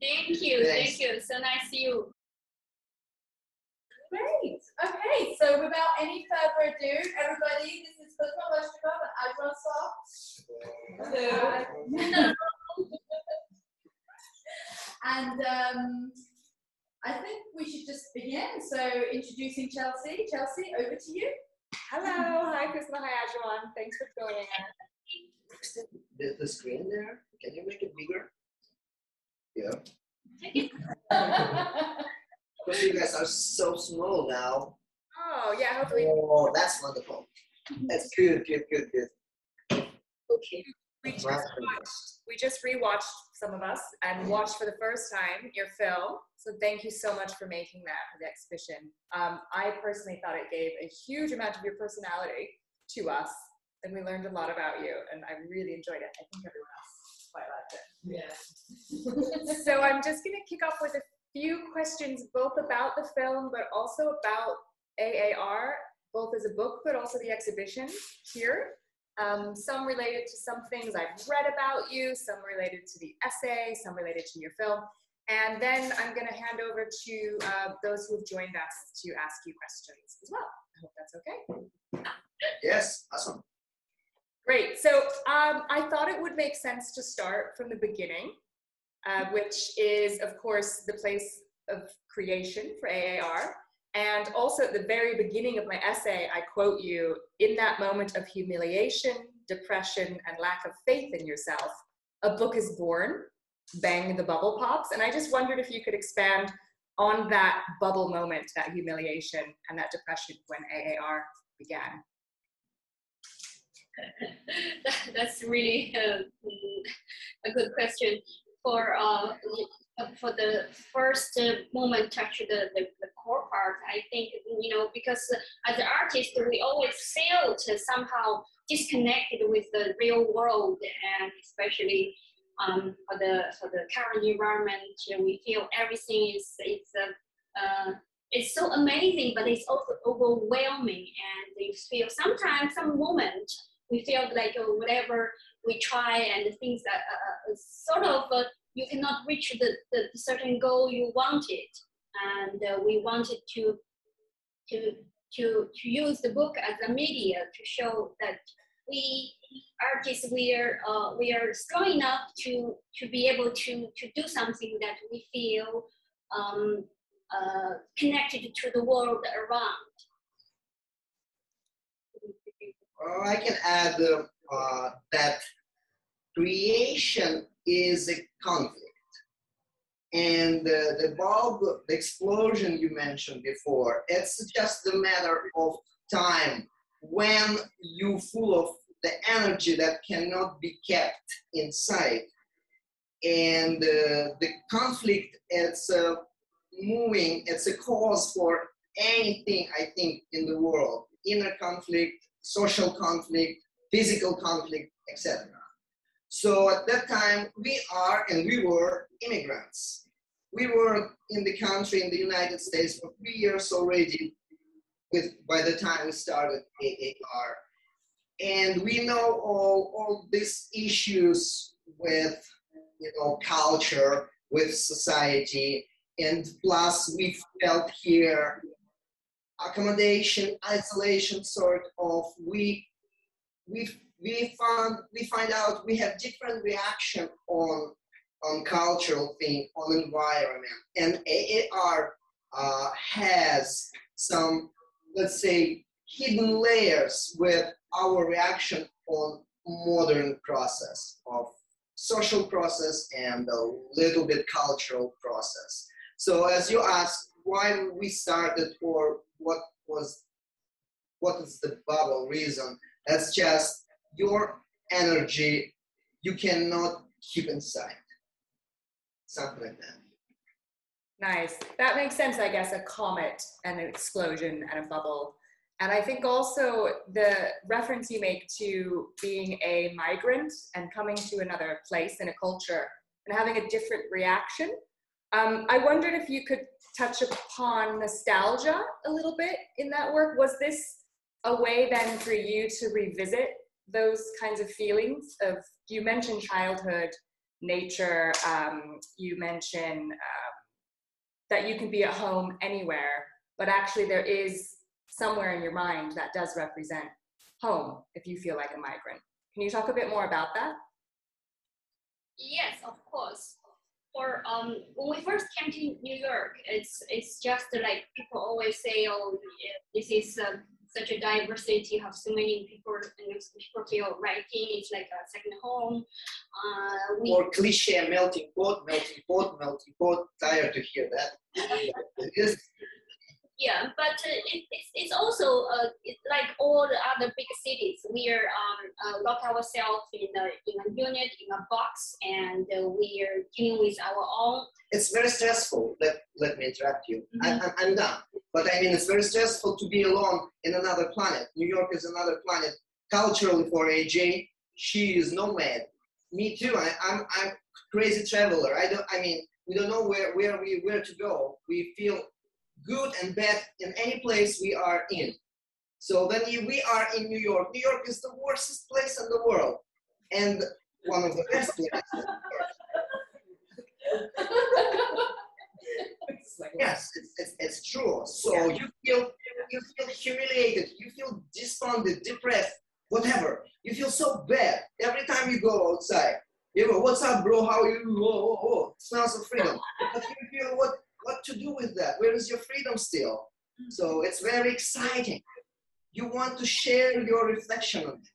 Thank you, Thanks. thank you. So nice to see you. Great. Okay, so without any further ado, everybody, this is Kuzma Vostrikov and Ajuan And um, I think we should just begin. So introducing Chelsea. Chelsea, over to you. Hello, hi Kuzma, hi Ajuan. Thanks for joining us. The, the screen there, can you make it bigger? Yeah, because you guys are so small now. Oh yeah, hopefully Oh, that's wonderful. That's good, good, good, good. Okay. we just Right. watched, we just rewatched some of us and watched for the first time your film. So thank you so much for making that for the exhibition. Um, I personally thought it gave a huge amount of your personality to us, and we learned a lot about you, and I really enjoyed it. I think everyone else quite liked it. Yeah. so I'm just going to kick off with a few questions, both about the film, but also about AAR, both as a book, but also the exhibition here. Um, some related to some things I've read about you, some related to the essay, some related to your film. And then I'm going to hand over to uh, those who have joined us to ask you questions as well. I hope that's okay. Yes, awesome. Great. So um, I thought it would make sense to start from the beginning, uh, which is, of course, the place of creation for AAR. And also at the very beginning of my essay, I quote you in that moment of humiliation, depression, and lack of faith in yourself, a book is born, bang, the bubble pops. And I just wondered if you could expand on that bubble moment, that humiliation, and that depression when AAR began. That- That's really mm, a good question. For uh, for the first moment, touch the, the, the core part. I think you know because as an artist, we always felt uh, somehow disconnected with the real world, and especially um, for the for the current environment, uh, we feel everything is it's uh, uh, it's so amazing, but it's also overwhelming, and you feel sometimes some moment we feel like uh, whatever we try and the things that uh, uh, sort of uh, you cannot reach the, the certain goal you wanted. And uh, we wanted to to to to use the book as a media to show that we artists we are uh, we are strong enough to to be able to to do something that we feel um, uh, connected to the world around Uh, I can add uh, that creation is a conflict. And the bulb, the explosion you mentioned before, it's just a matter of time when you full of the energy that cannot be kept inside. And uh, the conflict, it's uh, moving, it's a cause for anything, I think, in the world. Inner conflict, social conflict, physical conflict, etc. So at that time, we are and we were immigrants. We were in the country, in the United States, for three years already. With by the time we started AAR, and we know all all these issues with you know culture, with society, and plus we felt here accommodation, isolation sort of we we we found we find out we have different reaction on on cultural thing, on environment, and AAR uh, has some let's say hidden layers with our reaction on modern process of social process and a little bit cultural process. So as you asked, why we started or what was what is the bubble reason? That's just your energy you cannot keep inside. Something like that. Nice. That makes sense, I guess, a comet and an explosion and a bubble. And I think also the reference you make to being a migrant and coming to another place in a culture and having a different reaction. Um, I wondered if you could touch upon nostalgia a little bit in that work. Was this a way then for you to revisit those kinds of feelings of you mentioned childhood nature. Um, you mentioned um, that you can be at home anywhere, but actually there is somewhere in your mind that does represent home if you feel like a migrant. Can you talk a bit more about that? Yes, of course. For um, when we first came to New York, it's it's just like people always say, oh, this is uh, such a diversity of so many people, and people feel writing it's like a second home. Uh, we, Or cliche melting pot, melting pot, melting pot. Tired to hear that. Yeah, but uh, it, it's, it's also uh, it's like all the other big cities. We are um, uh, lock ourselves in a, in a unit, in a box, and uh, we are dealing with our own. It's very stressful. Let, let me interrupt you. I, I'm, I'm done. But I mean, it's very stressful to be alone in another planet. New York is another planet. Culturally, for AJ, she is nomad. Me too. I, I'm, I'm crazy traveler. I don't. I mean, we don't know where, where we where to go. We feel good and bad in any place we are in. So when we are in New York, New York is the worstest place in the world, and one of the best places. Yes, it's, it's, it's true. So you feel you feel humiliated, you feel despondent, depressed, whatever. You feel so bad every time you go outside. You go, what's up, bro? How are you? Oh, oh, oh. Smells of freedom. But you feel what what to do with that? Where is your freedom still? So it's very exciting. You want to share your reflection on it.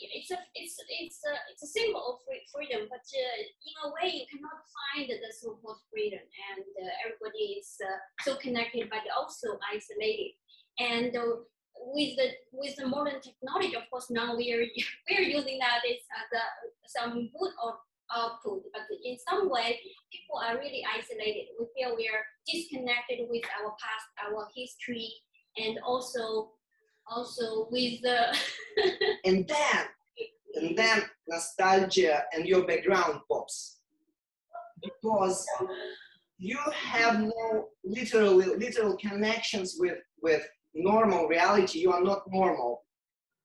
Yeah, It's a it's it's a it's a symbol of free- freedom, but uh, in a way you cannot find the so-called freedom, and uh, everybody is uh, so connected but also isolated. And uh, with the with the modern technology, of course, now we are we are using that as as a, some good or output, but in some way, people are really isolated. We feel we are disconnected with our past, our history, and also also with the And then, and then nostalgia and your background pops. Because you have no literal literal connections with with normal reality. You are not normal.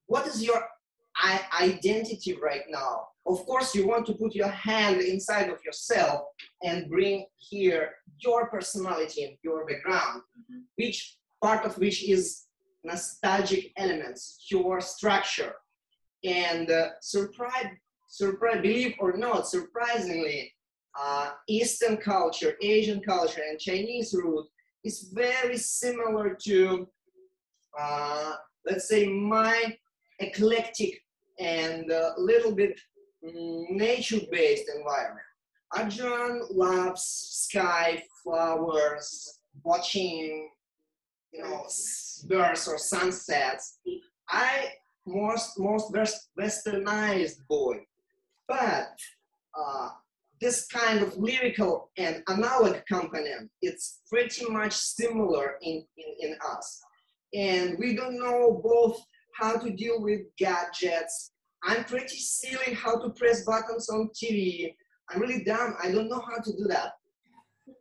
What is your identity right now? Of course, you want to put your hand inside of yourself and bring here your personality and your background, which part of which is nostalgic elements, your structure. And uh, surprise, surprise, believe or not, surprisingly, uh, Eastern culture, Asian culture, and Chinese root is very similar to, uh, let's say, my eclectic and a little bit nature-based environment. Ajuan loves sky, flowers, watching, you know, birds or sunsets. I most most westernized boy, but uh, this kind of lyrical and analog component, it's pretty much similar in, in, in us. And we don't know both how to deal with gadgets. I'm pretty silly how to press buttons on TV. I'm really dumb. I don't know how to do that.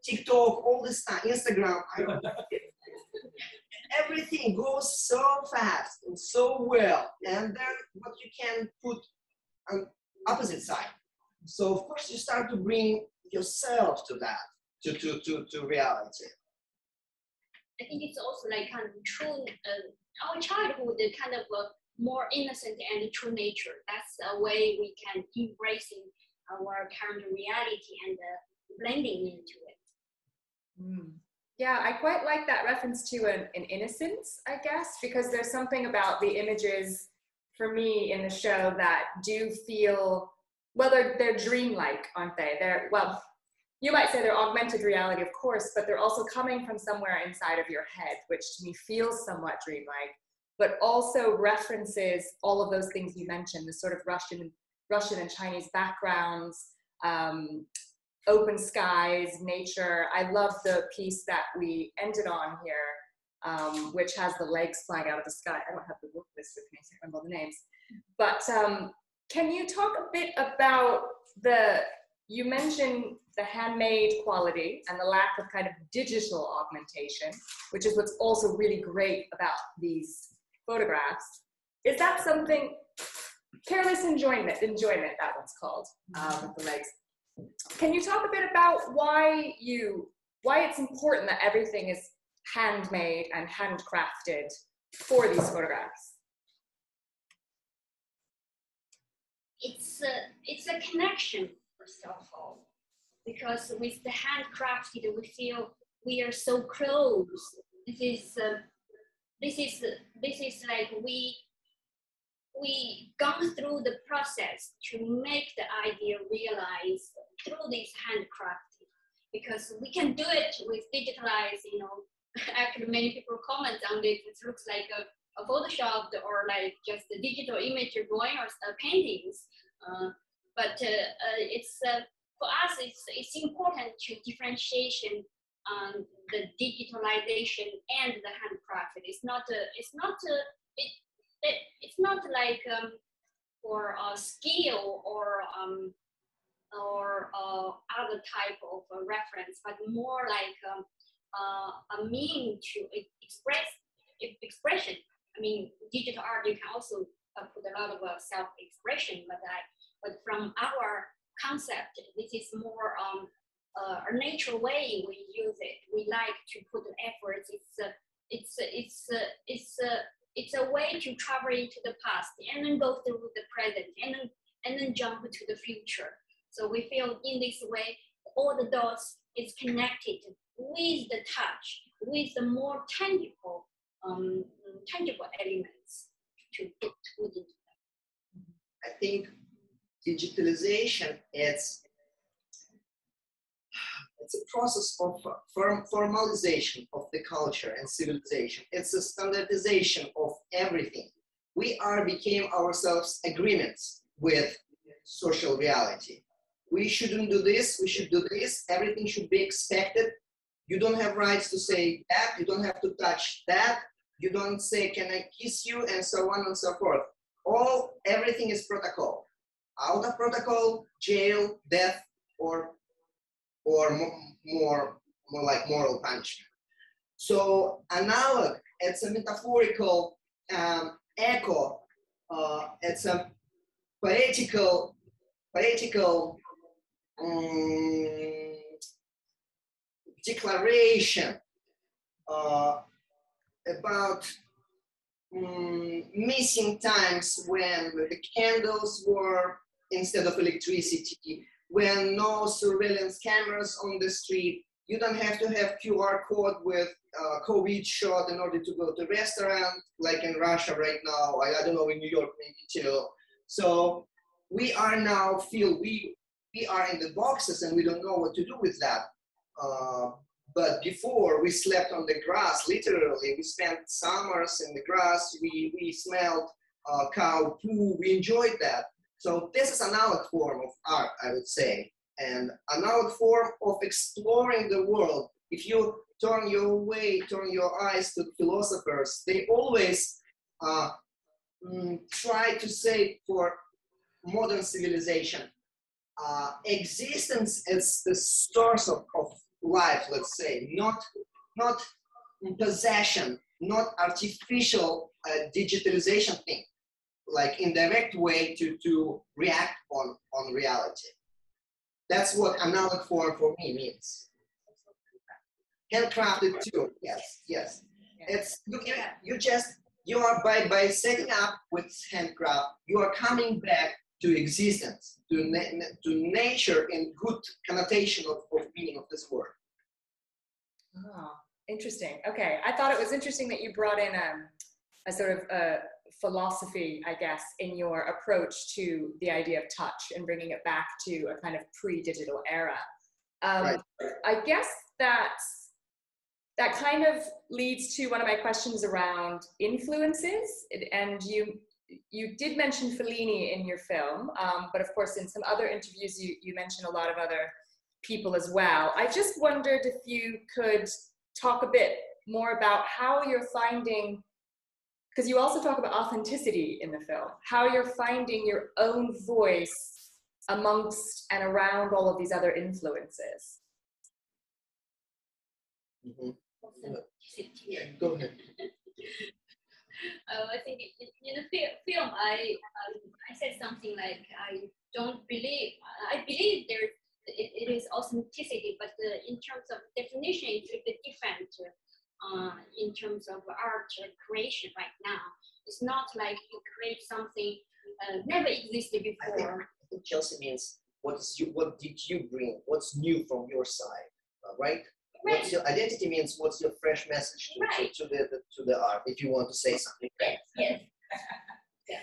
TikTok, all this time, Instagram. Everything goes so fast and so well. And then what you can put on opposite side. So of course you start to bring yourself to that, to, to, to, to reality. I think it's also like kind of true, uh, our childhood, kind of uh, more innocent and true nature. That's a way we can embracing our current reality and uh, blending into it. Mm. Yeah, I quite like that reference to an, an innocence, I guess, because there's something about the images for me in the show that do feel well, they're they're dreamlike, aren't they? They're well, you might say they're augmented reality, of course, but they're also coming from somewhere inside of your head, which to me feels somewhat dreamlike, but also references all of those things you mentioned, the sort of Russian Russian and Chinese backgrounds, um, open skies, nature. I love the piece that we ended on here, um, which has the legs flying out of the sky. I don't have the book list with me, so I can't remember the names. But um, can you talk a bit about the, you mentioned the handmade quality and the lack of kind of digital augmentation, which is what's also really great about these photographs. Is that something, careless enjoyment, enjoyment, that one's called, um, the legs. can you talk a bit about why you why it's important that everything is handmade and handcrafted for these photographs? It's a, it's a connection, first of all, because with the handcrafted, we feel we are so close. This is, uh, this is, this is like we, we gone through the process to make the idea realize through this handcrafted, because we can do it with digitalized, you know, actually many people comment on it. It looks like a, a photoshopped or like just a digital image drawing or paintings. Uh, but uh, uh it's uh, for us, it's it's important to differentiation on the digitalization and the handcrafted. It's not a, it's not a, it, it it's not like um, for a skill or um, or uh, other type of reference, but more like um, uh, a mean to express expression. I mean, digital art, you can also uh, put a lot of uh, self-expression, but that, but from our concept, this is more um, uh, a natural way we use it. We like to put efforts. It's a, it's a, it's a, it's a, it's a way to travel into the past and then go through the present and then and then jump to the future. So we feel in this way, all the dots is connected with the touch, with the more tangible, um, tangible elements to put within them. I think digitalization is it's a process of uh, form, formalization of the culture and civilization. It's a standardization of everything. We are became ourselves agreements with social reality. We shouldn't do this, we should do this, everything should be expected you don't have rights to say that. You don't have to touch that. You don't say, can I kiss you? And so on and so forth. All, everything is protocol. Out of protocol, jail, death, or, or more, more like moral punishment. So analog, it's a metaphorical um, echo. Uh, it's a poetical, poetical um, declaration uh, about um, missing times when the candles were instead of electricity, when no surveillance cameras on the street, you don't have to have QR code with uh, COVID shot in order to go to restaurant, like in Russia right now. I, I don't know in New York maybe too. So we are now feel we we are in the boxes and we don't know what to do with that. Uh, but before we slept on the grass, literally, we spent summers in the grass. We, we smelled uh, cow poo. We enjoyed that. So this is analog form of art, I would say, and analog form of exploring the world. If you turn your way, turn your eyes to philosophers, they always uh, mm, try to say for modern civilization, uh, existence is the source of, of life, let's say, not, not possession, not artificial uh, digitalization thing, like indirect way to, to react on, on reality. That's what analog form for me means. Handcrafted too, yes, yes. It's you, you just you are by by setting up with handcraft, you are coming back to existence, to, na to nature in good connotation of, of meaning of this word. Oh, interesting. Okay. I thought it was interesting that you brought in um, a sort of a philosophy, I guess, in your approach to the idea of touch and bringing it back to a kind of pre-digital era. Um, right. I guess that's that kind of leads to one of my questions around influences and you you did mention Fellini in your film, um, but of course, in some other interviews, you, you mentioned a lot of other people as well. I just wondered if you could talk a bit more about how you're finding, because you also talk about authenticity in the film, how you're finding your own voice amongst and around all of these other influences. Mm-hmm. Go ahead. uh, I think in the film, I um, I said something like I don't believe I believe there it, it is authenticity, but uh, in terms of definition, it's a bit different uh, in terms of art creation right now. It's not like you create something uh, never existed before. I think Chelsea means what's you, what did you bring? What's new from your side, uh, right? Right. What's your identity means what's your fresh message to, Right. to, to the, the to the art if you want to say something. Yes, yes. yeah.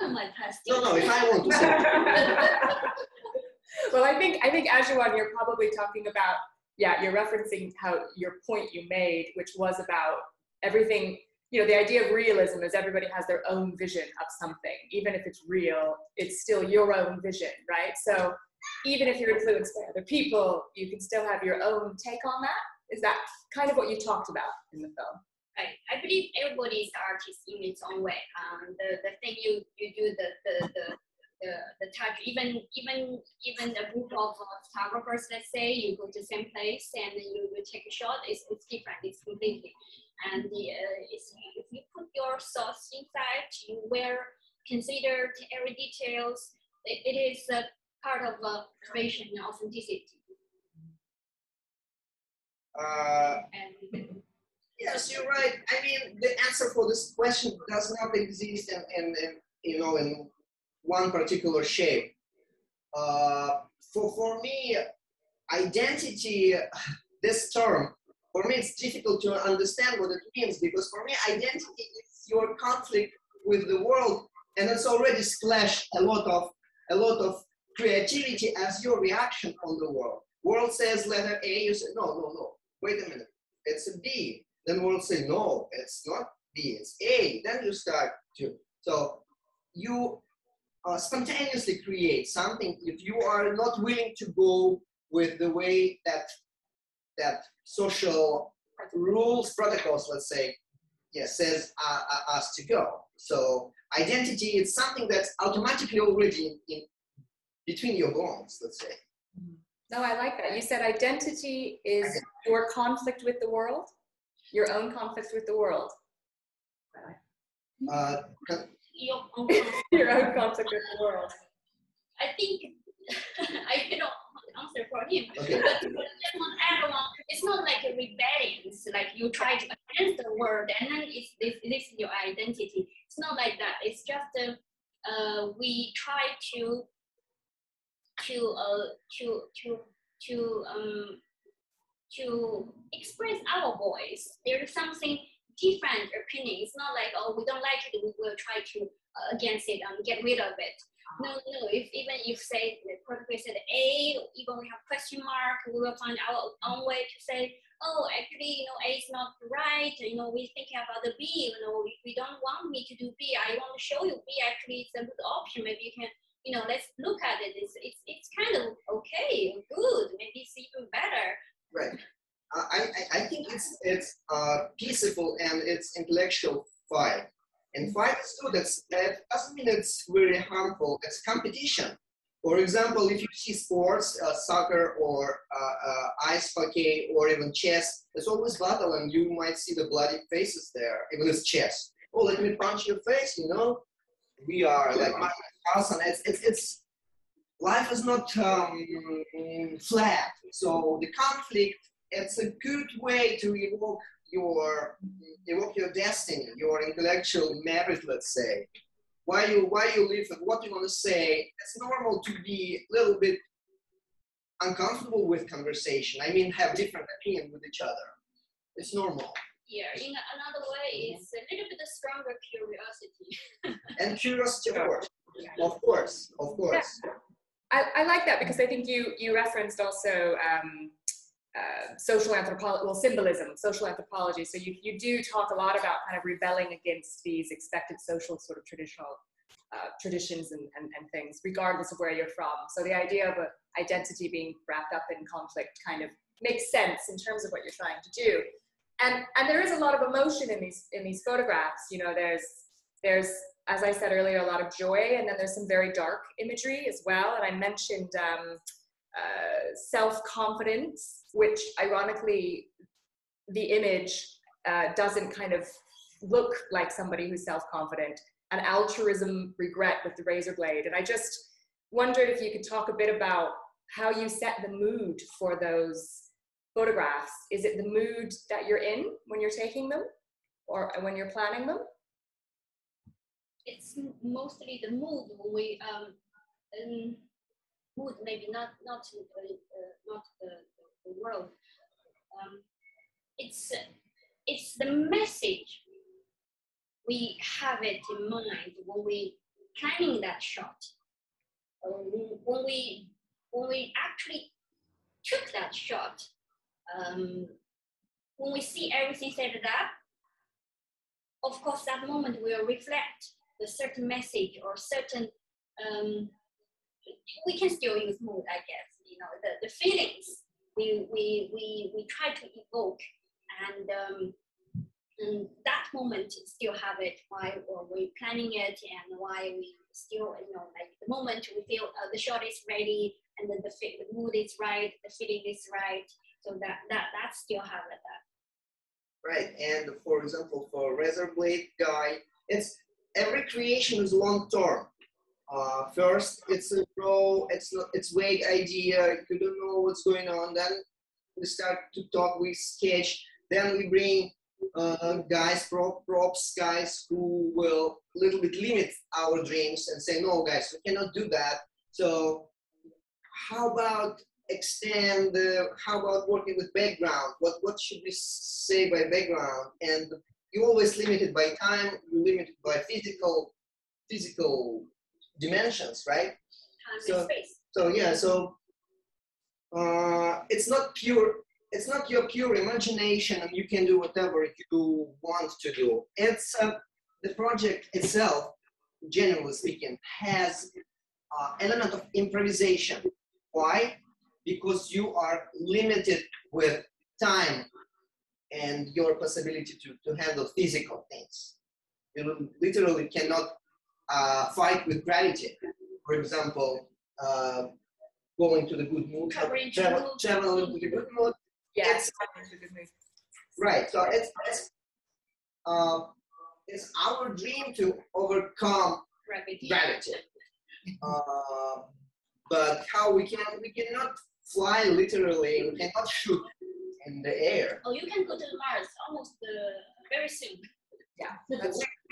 I know my past. No, no, if I want to say well, I think I think Ajuan, you're probably talking about yeah, you're referencing how your point you made, which was about everything. You know, the idea of realism is everybody has their own vision of something, even if it's real, it's still your own vision, right? So even if you're influenced by other people, you can still have your own take on that. Is that kind of what you talked about in the film? Right. I believe everybody is artist in its own way. Um, the, the thing you, you do, the, the, the, the, the touch, even even even a group of uh, photographers, let's say, you go to the same place and you, you take a shot, it's, it's different, it's completely. And the, uh, it's, if you put your thoughts inside, you will consider every details. It, it is a part of uh, creation and authenticity. uh, And Yes, you're right. I mean, the answer for this question does not exist in, in, in you know, in one particular shape. Uh, for, for me, identity, this term, for me, it's difficult to understand what it means because for me, identity is your conflict with the world, and it's already splashed a lot of a lot of creativity as your reaction on the world. World says letter A, you say no, no, no. Wait a minute, it's a B then world say no it's not b it's a then you start to so you uh, spontaneously create something if you are not willing to go with the way that that social rules protocols let's say yes says uh, uh, us to go so identity is something that's automatically already in, in between your bones let's say No, I like that. You said identity is your conflict with the world, your own conflict with the world. uh, your own your own conflict with the world. I think I cannot answer for him. okay But for German everyone, it's not like a rebellion. It's like you try to against the word, and then it's this, this is your identity. It's not like that. It's just uh, uh, we try to to uh, to to to um to express our voice. There is something different opinion. It's not like oh we don't like it, we will try to uh, against it and get rid of it. No, no. If even if say the protocol said A, even we have question mark, we will find our own way to say, oh, actually, you know, A is not right. You know, we're thinking about the B. You know, if you don't want me to do B, I want to show you B. Actually, it's a good option. Maybe you can, you know, let's look at it. It's it's, it's kind of okay, good. Maybe it's even better. Right. I, I, I think it's it's uh, peaceful and it's intellectual fight. And fight is good. That's, that doesn't mean it's very harmful. It's competition. For example, if you see sports, uh, soccer or uh, uh, ice hockey or even chess, there's always battle and you might see the bloody faces there, even it's chess. Oh, let me punch your face, you know? We are like Carlsen. It's, it's, it's, life is not um, flat. So the conflict it's a good way to evoke your evoke your destiny, your intellectual merit, let's say. Why you why you live and what you want to say. It's normal to be a little bit uncomfortable with conversation. I mean, have different opinion with each other. It's normal. Yeah. In another way, it's a little bit stronger curiosity. And curiosity, of course, of course, of course. I, I like that because I think you you referenced also um, uh, social anthropology, well, symbolism, social anthropology. So you, you do talk a lot about kind of rebelling against these expected social sort of traditional uh, traditions and, and, and things, regardless of where you're from. So the idea of identity being wrapped up in conflict kind of makes sense in terms of what you're trying to do. And, and there is a lot of emotion in these in these photographs. You know, there's there's as I said earlier, a lot of joy, and then there's some very dark imagery as well. And I mentioned um, uh, self-confidence, which ironically, the image uh, doesn't kind of look like somebody who's self-confident, and altruism, regret with the razor blade. And I just wondered if you could talk a bit about how you set the mood for those photographs. Is it the mood that you're in when you're taking them or when you're planning them? It's mostly the mood we um, um mood maybe not not uh, not the, the world. Um, it's it's the message we have it in mind when we planning that shot. Uh, when we when we actually took that shot, um, when we see everything set up, of course that moment will reflect the certain message or certain um, we can still use mood, I guess. You know, the, the feelings we, we, we, we try to evoke and um, and that moment still have it. Why we're planning it and why we still you know like the moment we feel uh, the shot is ready and then the, the mood is right the feeling is right. So that that that still have it that right and for example for razor blade guy it's every creation is long term uh, first it's a raw it's not it's vague idea you don't know what's going on then we start to talk we sketch then we bring uh, guys, prop, props guys who will a little bit limit our dreams and say, no, guys, we cannot do that. So how about extend, how about working with background? What, what should we say by background? And you're always limited by time, you limited by physical, physical dimensions, right? Time so, and space. So yeah, so uh, it's not pure it's not your pure imagination and you can do whatever you want to do. It's uh, the project itself, generally speaking, has uh, element of improvisation. Why? Because you are limited with time and your possibility to, to handle physical things. You literally cannot uh, fight with gravity. For example, uh, going to the good mood, travel, travel into the good mood, Yes. Right. So it's it's uh, it's our dream to overcome gravity. gravity. Uh, but how we can we cannot fly literally. We cannot shoot in the air. Oh, you can go to Mars almost uh, very soon. Yeah. We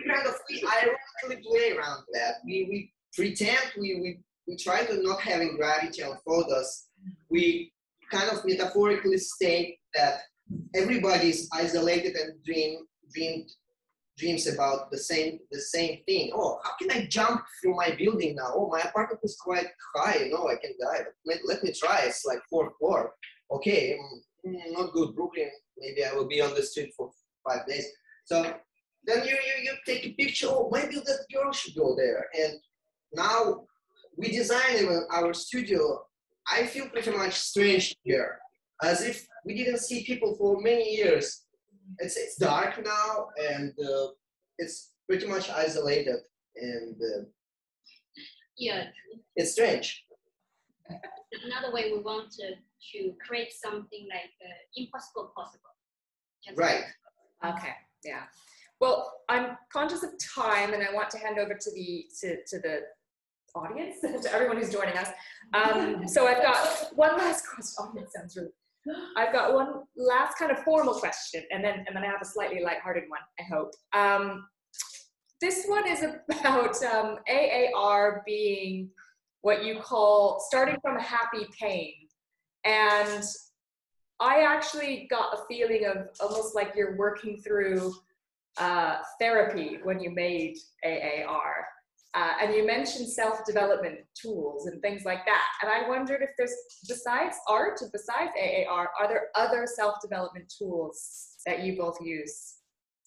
kind of ironically play around that. We we pretend we we we try to not having gravity on photos. We kind of metaphorically state that everybody is isolated and dream dream dreams about the same the same thing. Oh, how can I jump through my building now? Oh, my apartment is quite high. No, I can die. Let, let me try. It's like fourth floor. Okay, mm, not good. Brooklyn. Maybe I will be on the street for five days. So then you you, you take a picture. Oh, maybe that girl should go there. And now we design our studio I feel pretty much strange here, as if we didn't see people for many years. It's, it's dark now, and uh, it's pretty much isolated, and uh, yeah, it's strange. Another way we want to to create something like uh, impossible possible. Just right. Okay. Yeah. Well, I'm conscious of time, and I want to hand over to the to, to the audience, to everyone who's joining us. Um, so I've got one last question. Oh, that sounds really. I've got one last kind of formal question, and then and then I have a slightly lighthearted one. I hope. Um, this one is about um, AAR being what you call starting from a happy pain, and I actually got a feeling of almost like you're working through uh, therapy when you made AAR. Uh, and you mentioned self-development tools and things like that. And I wondered if there's, besides art, and besides AAR, are there other self-development tools that you both use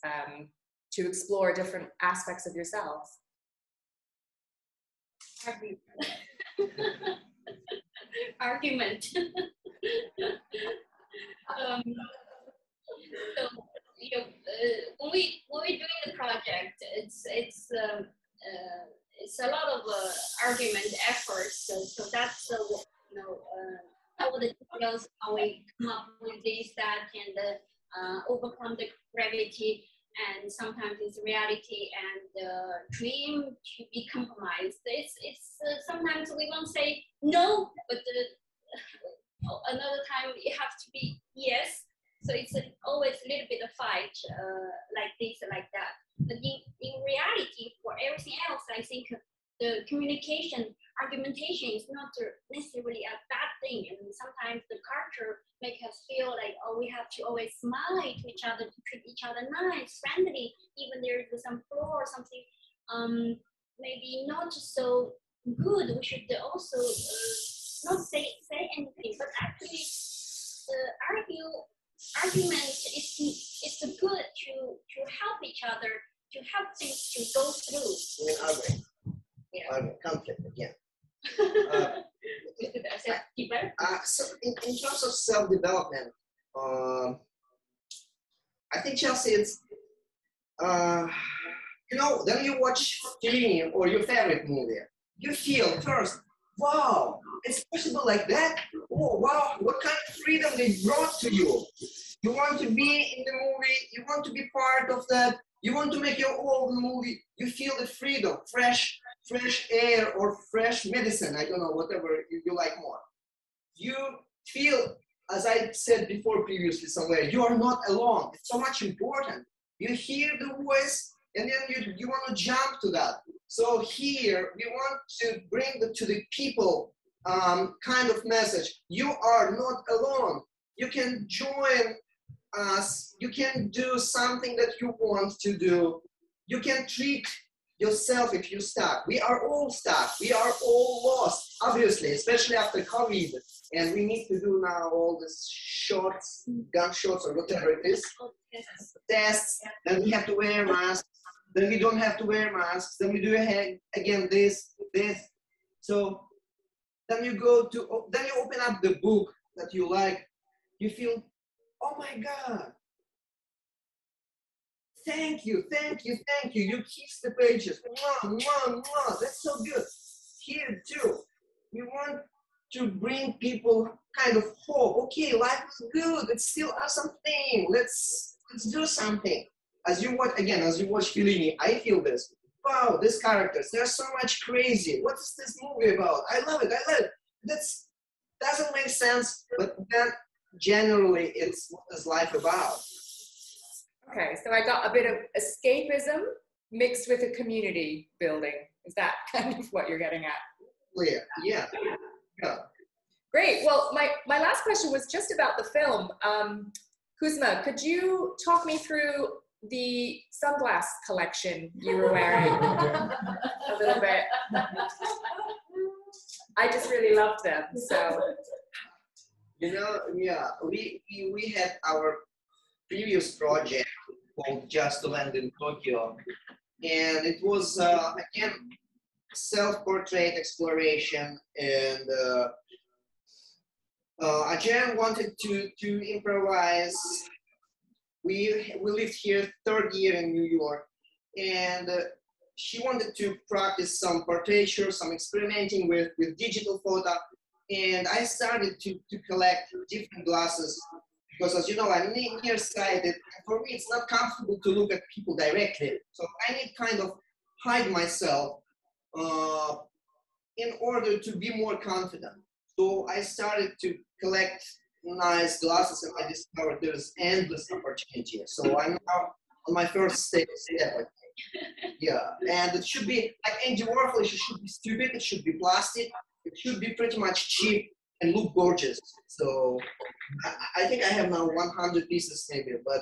um, to explore different aspects of yourselves? Argument. um, so, you know, uh, when we when we're doing the project, it's it's um, uh, it's a lot of uh, argument efforts. So, so that's uh, you know all the details how we come up with this, that, and overcome the gravity and sometimes it's reality and uh, dream to be compromised. It's, it's uh, sometimes we won't say no, but another time it have to be yes. So it's always a little bit of fight uh, like this, like that. But in, in reality, for everything else, I think the communication, argumentation is not necessarily a bad thing. And sometimes the culture make us feel like, oh, we have to always smile to each other, to treat each other nice, friendly, even there's some flaw or something um, maybe not so good. We should also uh, not say say anything, but actually uh, argue argument is is good to to help each other to help things to go through. I mean, arguing. Yeah. Arguing, conflict again. Uh, uh, so in, in terms of self-development, um, I think Chelsea, it's uh, you know, then you watch TV or your favorite movie, you feel first, wow, it's possible like that. Oh wow, what kind of freedom they brought to you. You want to be in the movie, you want to be part of that, you want to make your own movie, you feel the freedom, fresh, fresh air or fresh medicine, I don't know, whatever you, like more. You feel, as I said before previously somewhere, you are not alone. It's so much important. You hear the voice and then you, you want to jump to that. So here we want to bring the, to the people um, kind of message. You are not alone. You can join us. You can do something that you want to do. You can treat yourself if you're stuck. We are all stuck. We are all lost, obviously, especially after COVID. And we need to do now all these shots, gunshots, or whatever it is, tests. and we have to wear masks. Then we don't have to wear masks. Then we do again, this, this. So then you go to, then you open up the book that you like. You feel, oh my God, thank you, thank you, thank you. You kiss the pages. Mwah, mwah, mwah. That's so good. Here too, we want to bring people kind of hope. Okay, life is good. It's still awesome thing. Let's let's do something. As you watch again, as you watch Fellini, I feel this. Wow, these characters, they're so much crazy. What is this movie about? I love it. I love it. That's doesn't make sense, but then generally it's what is life about. Okay, so I got a bit of escapism mixed with a community building. Is that kind of what you're getting at? Yeah, yeah, yeah. Great. Well, my, my last question was just about the film. Um, Kuzma, could you talk me through the sunglass collection you were wearing a little bit? I just really loved them. So, You know, yeah, we, we, we had our previous project called Just to Land in Tokyo. And it was, uh, again, self-portrait exploration. And uh, uh, Ajuan wanted to, to improvise. We, we lived here third year in New York. And uh, she wanted to practice some portraiture, some experimenting with, with digital photo. And I started to, to collect different glasses because as you know, I'm ne- nearsighted. For me, it's not comfortable to look at people directly. So I need kind of hide myself uh, in order to be more confident. So I started to collect nice glasses and I discovered there's endless opportunity. So I'm now on my first step, step I think. Yeah, and it should be like Andy Warhol. It should be stupid. It should be plastic. It should be pretty much cheap and look gorgeous. So I, I think I have now 100 pieces maybe, but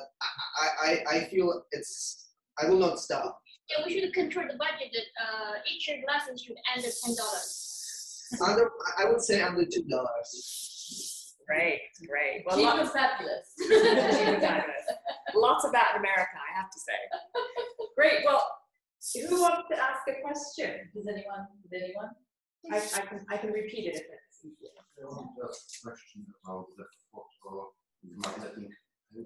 I, I, I feel it's I will not stop. Yeah, we should control the budget. That uh, each glasses should end at ten dollars. Under I would say under two dollars. Great, great. Well, Cheap lots, and fabulous. Cheap and fabulous. lots of that in America, I have to say. Great. Well, who wants to ask a question? Does anyone, does anyone? I, I can I can repeat it if it's easier. I want to ask a question about the photo magnetic,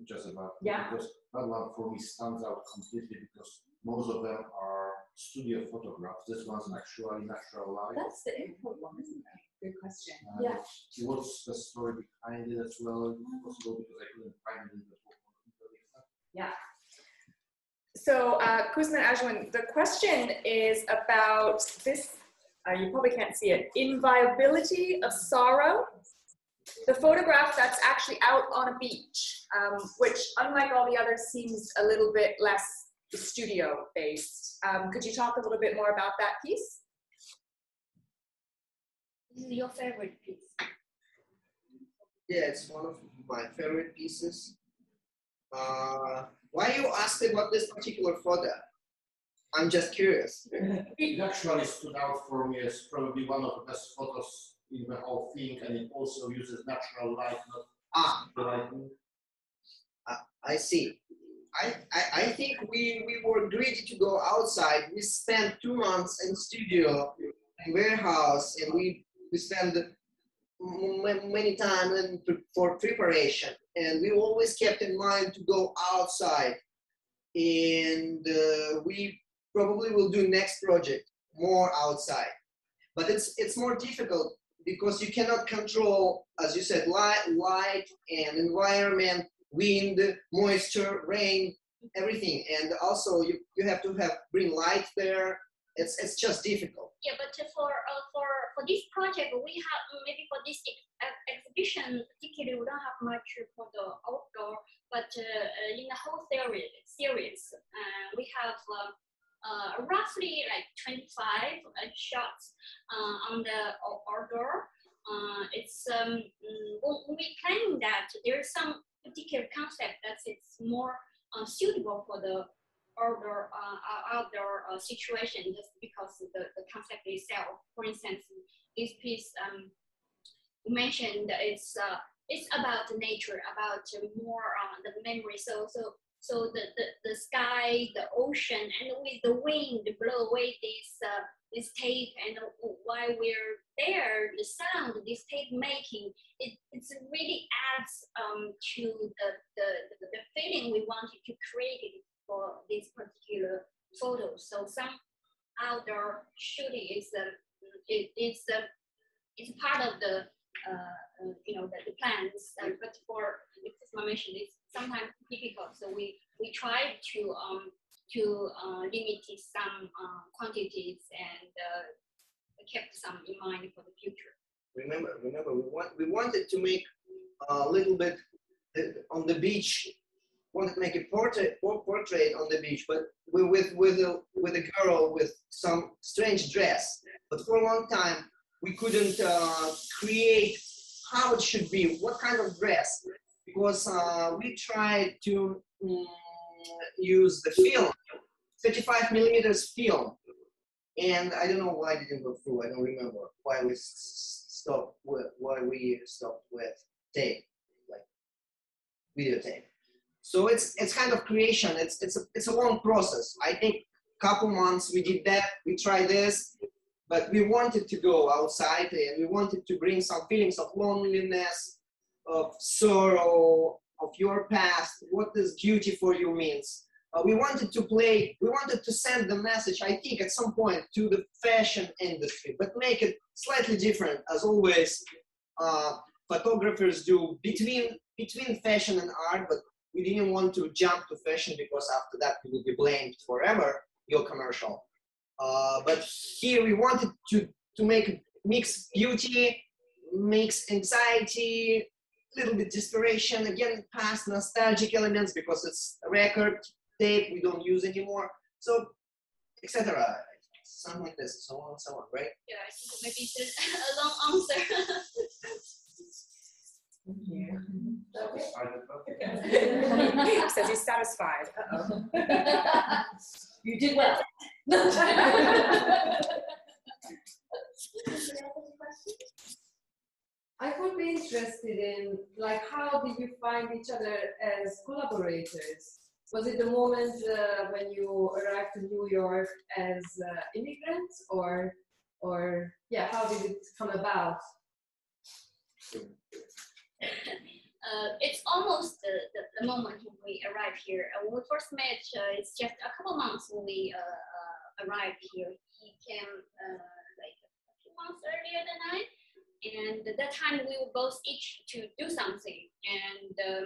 just about Yeah. because that one for me stands out completely because most of them are studio photographs. This one's actually natural light. That's the airport one, isn't it? Good question. And yeah. What's the story behind it as well? Possible, because I couldn't find it in the book. Yeah. So, uh, Kuzma and Ajuan, the question is about this. Uh, you probably can't see it. Inviolability of sorrow. the photograph that's actually out on a beach, um, which, unlike all the others, seems a little bit less studio based. Um, could you talk a little bit more about that piece? This is your favorite piece. Yeah, it's one of my favorite pieces. Uh, why you asked about this particular photo? I'm just curious. It actually stood out for me as probably one of the best photos in the whole thing, and it also uses natural light, not Ah, lighting. I see. I, I, I think we, we were greedy to go outside. We spent two months in studio and warehouse, and we we m- many time in for preparation. And we always kept in mind to go outside. And uh, we probably will do next project more outside. But it's it's more difficult because you cannot control, as you said, light, light and environment wind, moisture, rain, everything. And also you, you have to have bring light there. It's it's just difficult. Yeah, but for uh, for for this project, we have maybe for this ex- ex- exhibition particularly, we don't have much for the outdoor. But uh, uh, in the whole series, series, uh, we have uh, uh, roughly like 25 uh, shots uh, on the outdoor. Uh, it's um, mm, we claim that there's some particular concept that it's more uh, suitable for the outdoor uh, outdoor uh, situation just because the, the concept itself. For instance, this piece um, mentioned it's uh, it's about nature, about more uh, the memory. So so so the, the, the sky, the ocean, and with the wind blow away this uh, this tape, and while we're there, the sound this tape making, it it's really adds um, to the, the, the, feeling we wanted to create for this particular photo. So some outdoor shooting is um, it, it's uh, it's part of the uh, uh, you know the, the plans. Uh, but for mission is sometimes difficult, so we we try to um to uh, limit some uh, quantities and uh, kept some in mind for the future. Remember, remember, we want we wanted to make a little bit uh, on the beach. Wanted to make a portrait por- portrait on the beach, but with with a with a girl with some strange dress. But for a long time, we couldn't uh, create how it should be, what kind of dress, because uh, we tried to mm, use the film, 35 millimeters film, and I don't know why it didn't go through. I don't remember why we stopped with why we stopped with tape, like videotape. So it's it's kind of creation. It's it's a it's a long process. I think a couple months we did that. We tried this, but we wanted to go outside and we wanted to bring some feelings of loneliness, of sorrow, of your past. What does beauty for you means? Uh, we wanted to play. We wanted to send the message. I think at some point to the fashion industry, but make it slightly different. As always, uh, photographers do between between fashion and art, but we didn't want to jump to fashion because after that we would be blamed forever. Your commercial. Uh, but here we wanted to to make mix beauty, mix anxiety, little bit desperation. Again, past nostalgic elements because it's a record tape we don't use anymore. So, etc. Something like this, so on so on, right? Yeah, I think maybe it's a long answer. he says he's satisfied. Uh-oh. you did well. I would be interested in like how did you find each other as collaborators? Was it the moment uh, when you arrived to New York as uh, immigrants, or or yeah, how did it come about? Uh, it's almost the, the, the moment when we arrived here. Uh, when we first met, uh, it's just a couple months when we uh, uh, arrived here. He came uh, like a few months earlier than I, and at that time we were both each to do something, and um,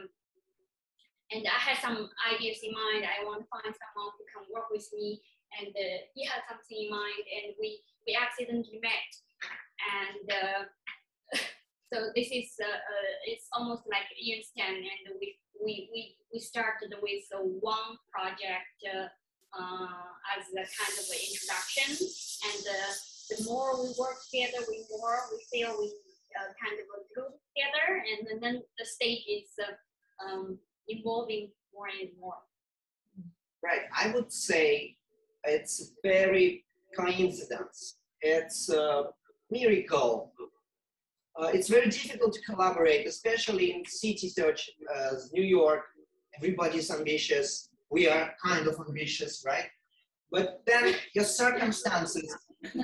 and I had some ideas in mind. I want to find someone who can work with me, and he had something in mind, and we we accidentally met, and. So this is uh, uh, it's almost like instant, and we we we we started with uh, one project uh, uh, as a kind of an introduction, and uh, the more we work together, we more we feel we kind of group together, and then- the stage is um, evolving more and more. Right. I would say it's very coincidence. It's a miracle. Uh, it's very difficult to collaborate, especially in cities such as New York. Everybody's ambitious. We are kind of ambitious, right? But then your circumstances,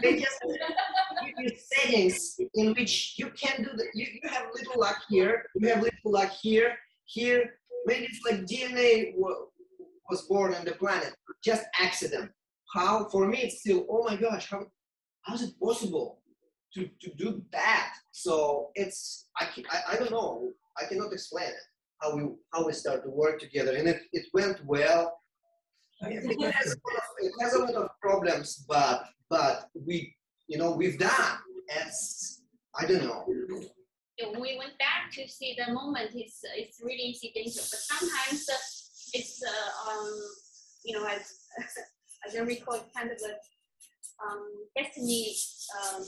they just give you settings in which you can do that. you, you have little luck here, you have little luck here, here. Maybe it's like DNA wa- was born on the planet, just accident. How for me it's still, oh my gosh, how how is it possible to, to do that? So it's I, ca- I I don't know. I cannot explain it. How we how we start to work together, and it, it went well. It has, a lot of, it has a lot of problems, but but we you know we've done. It's I don't know. We went back to see the moment, it's it's really incidental. But sometimes uh, it's uh, um you know as as I recall, it's kind of a um, destiny um,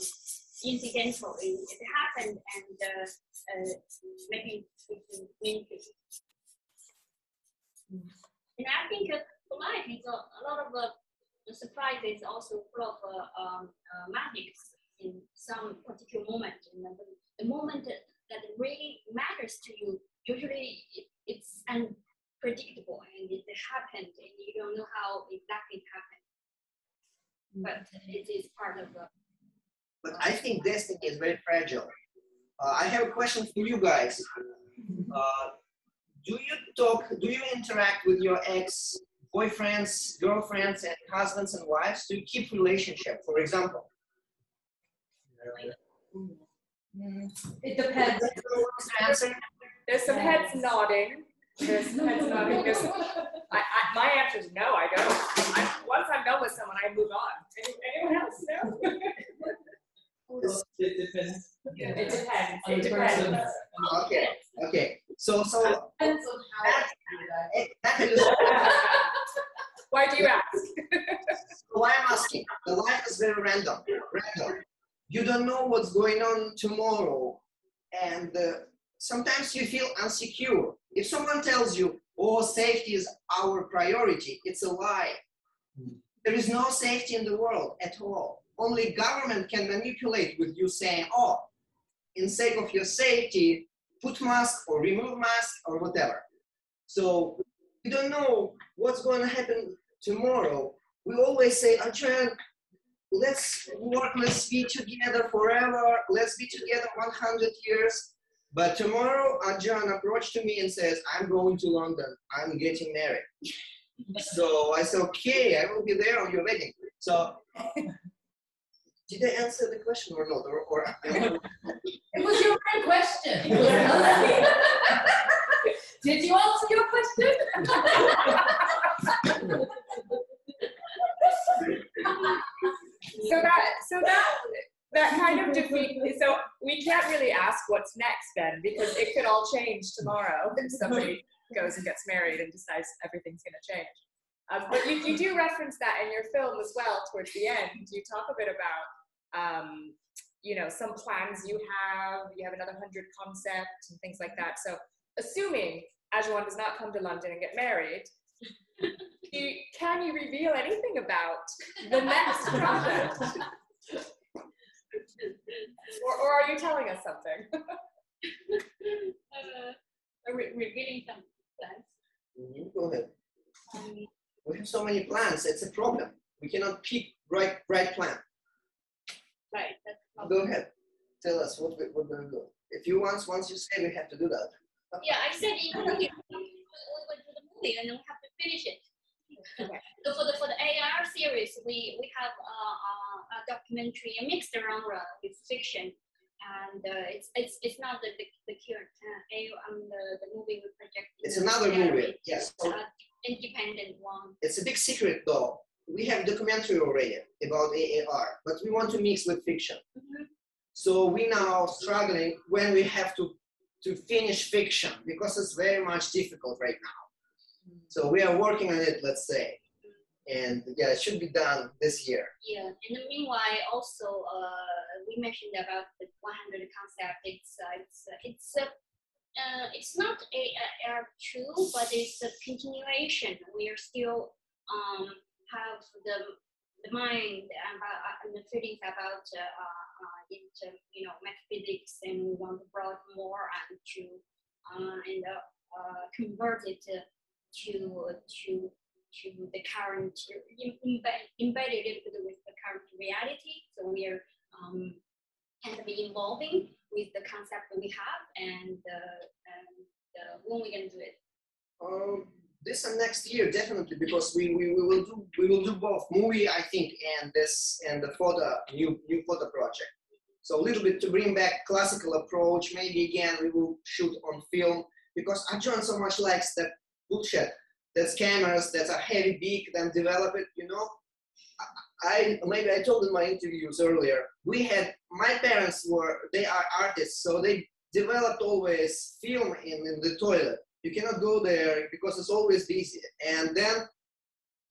incidental. It, happened, and uh, uh, maybe we can communicate. And I think uh, life is a, a lot of uh, surprises, also full of uh, um, uh, magic in some particular moment. And the, the moment that, that really matters to you, usually it, it's unpredictable and it happened, and you don't know how exactly it happened. But it is part of the But I think destiny is very fragile. Uh, I have a question for you guys. Uh, do you talk? Do you interact with your ex boyfriends, girlfriends, and husbands and wives? to keep relationship? For example, It depends. Who wants to answer? There's some heads nodding. There's some heads nodding. There's some, I, I, my answer is no, I don't. I, once I'm done with someone, I move on. Any, anyone else? No? It depends. It depends. On It the depends. person. Okay, okay. So, so Depends on how that, you do that is Why do you ask? why I'm asking. The life is very random. Random. You don't know what's going on tomorrow, and uh, sometimes you feel insecure. If someone tells you, "Oh, safety is our priority," it's a lie. There is no safety in the world at all. Only government can manipulate with you saying, "Oh, in sake of your safety, put mask or remove mask or whatever." So we don't know what's going to happen tomorrow. We always say, Ajuan, let's work, let's be together forever, let's be together 100 years. But tomorrow, Ajuan approached to me and says, I'm going to London, I'm getting married. so I said, okay, I will be there on your wedding. So did I answer the question or not? Or, or It was your own question. Did you answer your question? So that, so that, that kind of defeat. So we can't really ask what's next then, because it could all change tomorrow if somebody goes and gets married and decides everything's going to change. Um, but you, you do reference that in your film as well. Towards the end, you talk a bit about, um, you know, some plans you have. You have another hundred concepts and things like that. So, assuming Ajuan does not come to London and get married, you, can you reveal anything about the next project? or, or are you telling us something? uh, re- revealing some plans. Mhm, go ahead. Um, We have so many plans, it's a problem. We cannot pick right right plan. Right. That's Go ahead. Tell us what we, what we're gonna do. If you once once you say we have to do that. yeah, I said in the movie, we went to the movie and then we have to finish it. Okay. So for the for the AR series, we we have uh, uh, a documentary, a mixed genre with fiction, and uh, it's it's it's not the the, the current uh, AR, um, the the movie we project. It's another movie. Yes. It's uh, independent one. It's a big secret though. We have documentary already about AAR, but we want to mix with fiction. Mhm. So we now struggling when we have to to finish fiction because it's very much difficult right now. So we are working on it, let's say, and yeah, it should be done this year. Yeah, and meanwhile, also uh, we mentioned about the 100 concept. It's uh, it's uh, it's a uh, it's not a, a R2, but it's a continuation. We are still um, have the the mind about uh, and the feelings about uh, uh, into you know metaphysics, and we want to brought more and to and convert it to to to the current embed, embedded it with the current reality. So we are um, kind of evolving with the concept that we have, and uh, and uh, when we gonna do it. Um, this and next year definitely because we, we, we will do we will do both movie I think and this and the photo new new photo project. So a little bit to bring back classical approach. Maybe again we will shoot on film because Ajuan so much likes that bullshit. That's cameras that are heavy, big, then develop it. You know, I maybe I told in my interviews earlier. We had my parents were they are artists, so they developed always film in, in the toilet you cannot go there because it's always busy. And then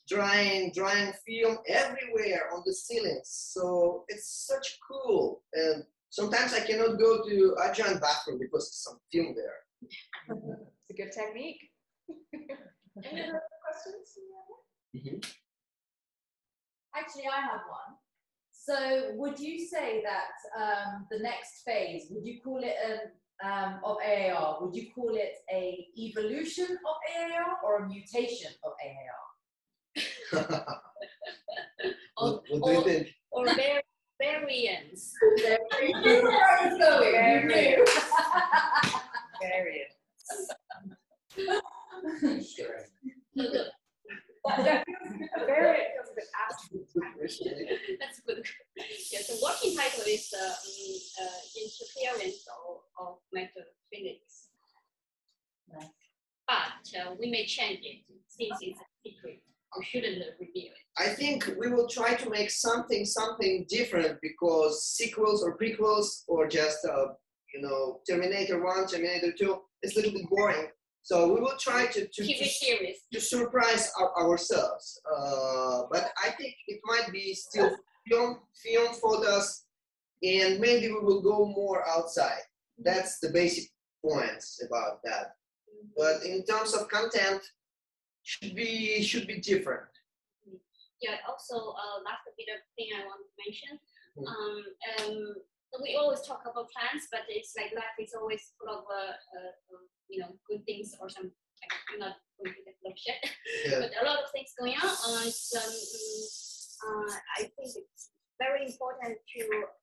drying, drying film everywhere on the ceilings. So it's such cool. And sometimes I cannot go to a giant bathroom because there's some film there. It's a good technique. Any other questions? Mhm. Actually, I have one. So, would you say that um, the next phase, would you call it an um, of AAR, would you call it a evolution of AAR or a mutation of AAR? what, what do you Or- think? Or var- variants. you knew where I was going. You knew. Variant. Look, A variant feels a bit abstract. That's good. Yes, the working title is uh, um, uh, interference of, of metaphysics. Nice. But uh, we may change it since it's a secret. Or shouldn't reveal it. I think we will try to make something something different because sequels or prequels or just uh, you know Terminator One, Terminator Two, it's a little bit boring. So we will try to to, to, to surprise our, ourselves. Uh, but I think it might be still film film photos, and maybe we will go more outside. That's the basic points about that. But in terms of content, should be should be different. Yeah, also, uh, last bit of thing I want to mention. Mm. Um, um, we always talk about plans, but it's like life is always full of, uh, uh, uh, you know, good things or some, like, I'm not going to shit, Yeah. but a lot of things going on. Uh, it's, um, uh, I think it's very important to,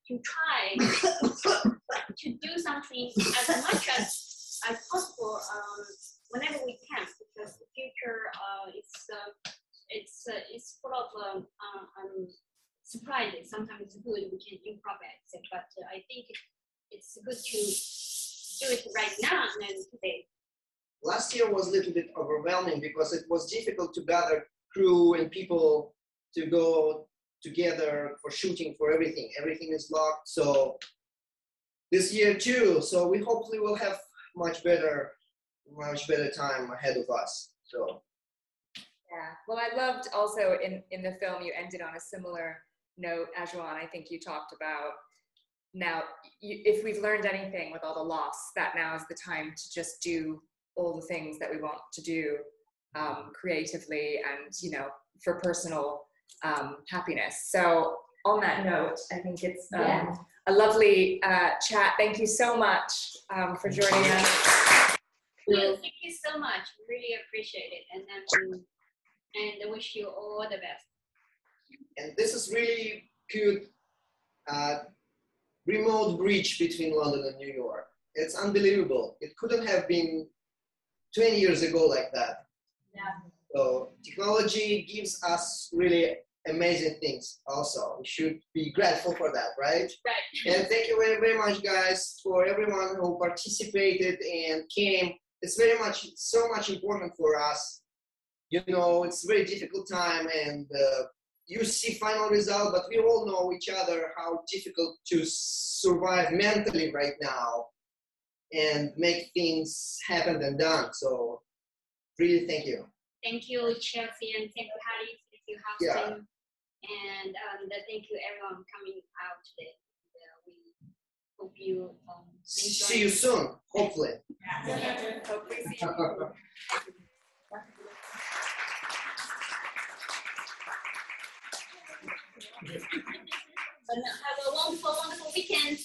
to try to do something as much as, as possible um, whenever we can, because the future uh, is, uh, it's, uh, it's full of um, uh, um, surprises. Sometimes it's good, we can improvise it, but uh, I think it's good to do it right now and then today. last year was a little bit overwhelming because it was difficult to gather crew and people to go together for shooting for everything. Everything is locked. So this year too. So we hopefully will have much better, much better time ahead of us. So Yeah. Well, I loved also in in the film you ended on a similar note, Ajuan. I think you talked about now you, if we've learned anything with all the loss, that now is the time to just do all the things that we want to do um, creatively and you know for personal um, happiness. So on that note, I think it's um, Yeah. a lovely uh, chat. Thank you so much um, for joining us. Thank you, thank you so much. Really appreciate it, and um, and I wish you all the best. and this is really good uh, remote bridge between London and New York. It's unbelievable. It couldn't have been 20 years ago like that. Yeah. So technology gives us really amazing things also. We should be grateful for that, right? Right. And thank you very, very much guys for everyone who participated and came. It's very much, so much important for us. You know, it's a very difficult time and uh, you see final result, but we all know each other how difficult to survive mentally right now and make things happen and done. So really thank you. Thank you, Chelsea, and thank you, Harry, thank you, Yeah. hosting. And um, the- thank you, everyone coming out today. Uh, we hope you um, enjoy. See you soon, hopefully. Yeah. Hopefully but have a wonderful, wonderful weekend.